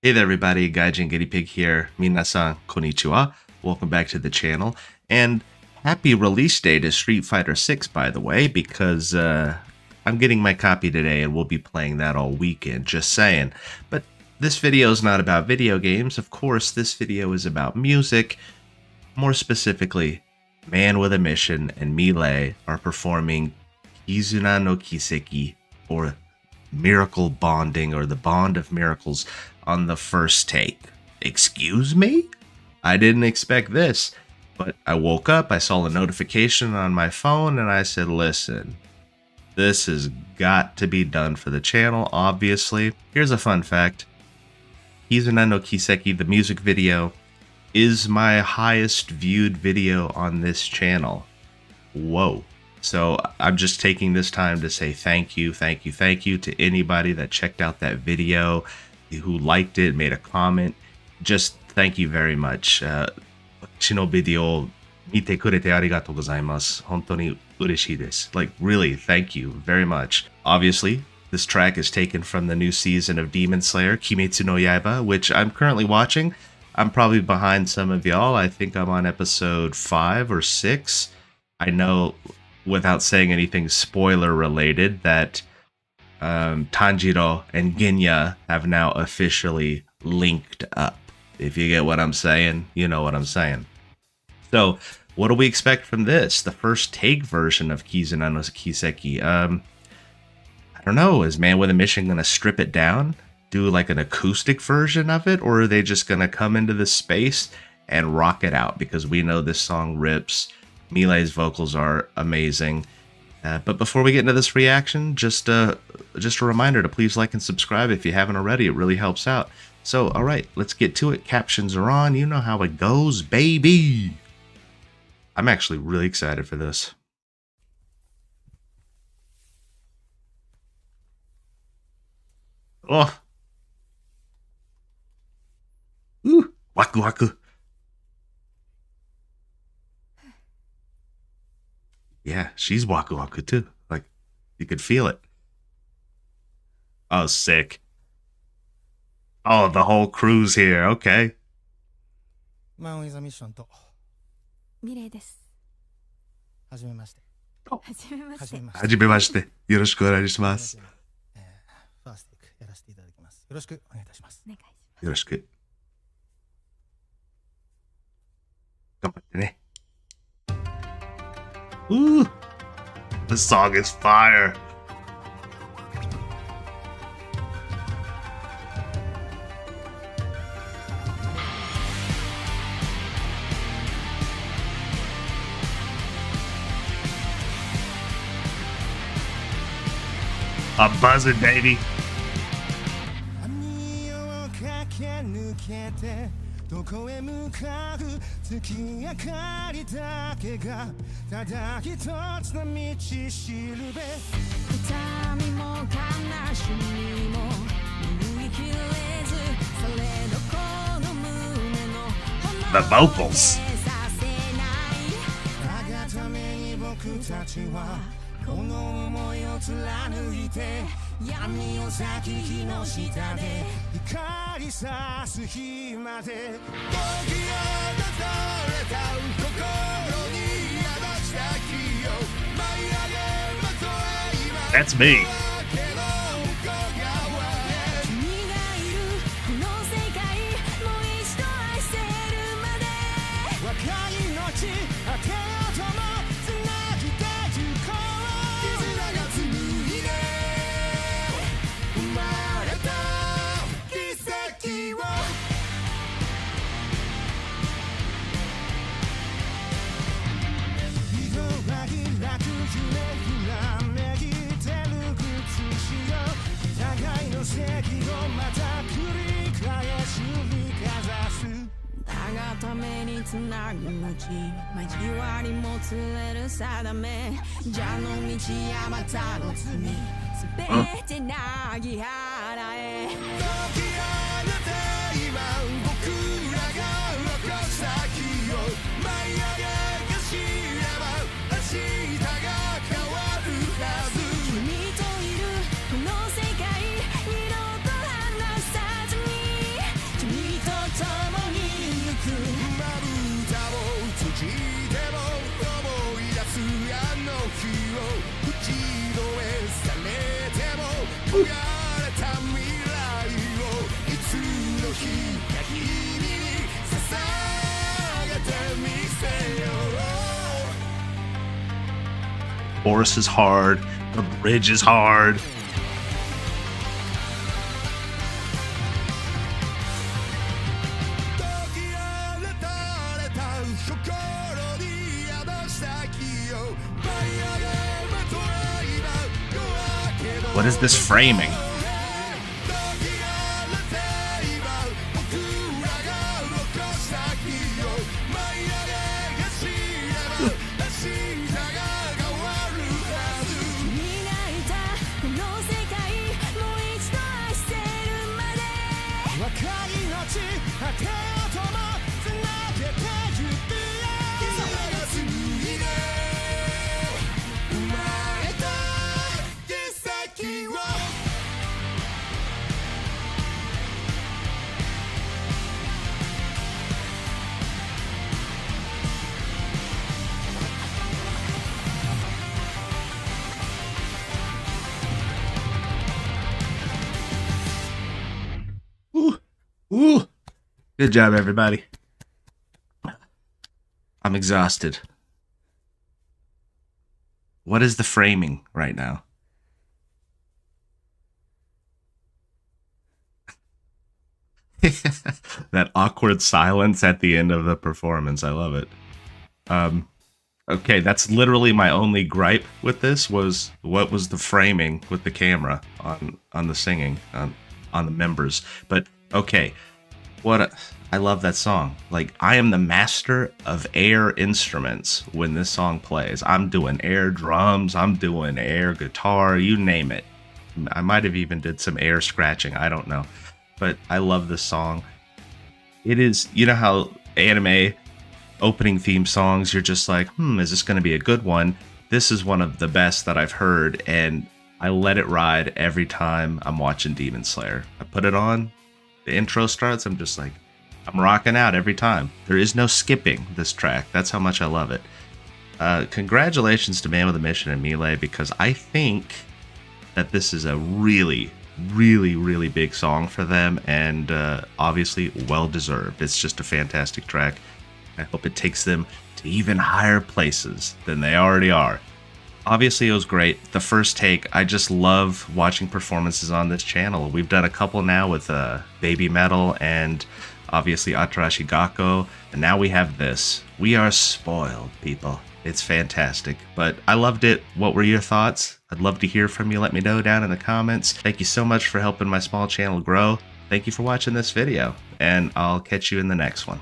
Hey there everybody, Gaijin Guinea Pig here. Minasan konnichiwa. Welcome back to the channel. And happy release day to Street Fighter 6 by the way, because uh, I'm getting my copy today and we'll be playing that all weekend, just saying. But this video is not about video games. Of course, this video is about music. More specifically, Man with a Mission and milet are performing Kizuna no Kiseki, or Miracle Bonding, or the Bond of Miracles on the first take. Excuse me? I didn't expect this. But I woke up, I saw a notification on my phone, and I said, listen, this has got to be done for the channel, obviously. Here's a fun fact. Kizuna no Kiseki, the music video, is my highest viewed video on this channel. Whoa. So I'm just taking this time to say thank you, thank you, thank you to anybody that checked out that video, who liked it, made a comment. Just thank you very much. Uh, 私のビデオを見てくれてありがとうございます。本当に嬉しいです。Like, really, thank you very much. Obviously, this track is taken from the new season of Demon Slayer, Kimetsu no Yaiba, which I'm currently watching. I'm probably behind some of y'all. I think I'm on episode five or six. I know, without saying anything spoiler related, that um, Tanjiro and Genya have now officially linked up. If you get what I'm saying, you know what I'm saying. So, what do we expect from this? The first take version of Kizuna no Kiseki. Um, I don't know. Is Man with a Mission going to strip it down? Do like an acoustic version of it? Or are they just going to come into the space and rock it out? Because we know this song rips. milet's vocals are amazing. Uh, but before we get into this reaction, just uh, just a reminder to please like and subscribe if you haven't already. It really helps out. So, all right, let's get to it. Captions are on. You know how it goes, baby. I'm actually really excited for this. Oh. Ooh, waku waku. Yeah, she's waku waku too. Like, you could feel it. Oh, sick. Oh, the whole crew's here. Okay. マン・ウィザ・ミッションとミレイです。はじめまして。はじめましてはじめ。まして。はじめまして。よろしくお願いします。えーファーステイクやらせていただきます。よろしくお願いいたします。お願いします。よろしく。頑張ってね。 Ooh, the song is fire. I'm buzzing, baby. 網を駆け抜けてどこへ向かう月明かりだけがただ一つの道しるべ痛みも悲しみも拭いきれずそれどこの胸の The vocals. させないあがために僕たちは この想いを貫いて闇を裂き火の下で光さす日まで解き放たれた心に宿した火を舞い上げまとえ今 That's me. つなぐ道交わりもつれる定め蛇の道やまたの罪すべてなぎ払え。Chorus is hard. The bridge is hard. What is this framing? Ooh. Good job, everybody. I'm exhausted. What is the framing right now? that awkward silence at the end of the performance. I love it. Um, okay, that's literally my only gripe with this was what was the framing with the camera on on the singing on on the members. But okay, what a, I love that song. Like I am the master of air instruments when this song plays. I'm doing air drums, I'm doing air guitar, you name it. I might have even did some air scratching, I don't know. But I love this song. It is, you know how anime opening theme songs, you're just like, hmm, is this going to be a good one? This is one of the best that I've heard, and I let it ride every time I'm watching Demon Slayer. I put it on, the intro starts, I'm just like, I'm rocking out every time. There is no skipping this track. That's how much I love it. Uh, congratulations to Man with a Mission and milet because I think that this is a really, really, really big song for them and uh, obviously well deserved. It's just a fantastic track. I hope it takes them to even higher places than they already are. Obviously, it was great. The first take, I just love watching performances on this channel. We've done a couple now with uh, Baby Metal and obviously Atarashii Gakko, and now we have this. We are spoiled, people. It's fantastic. But I loved it. What were your thoughts? I'd love to hear from you. Let me know down in the comments. Thank you so much for helping my small channel grow. Thank you for watching this video, and I'll catch you in the next one.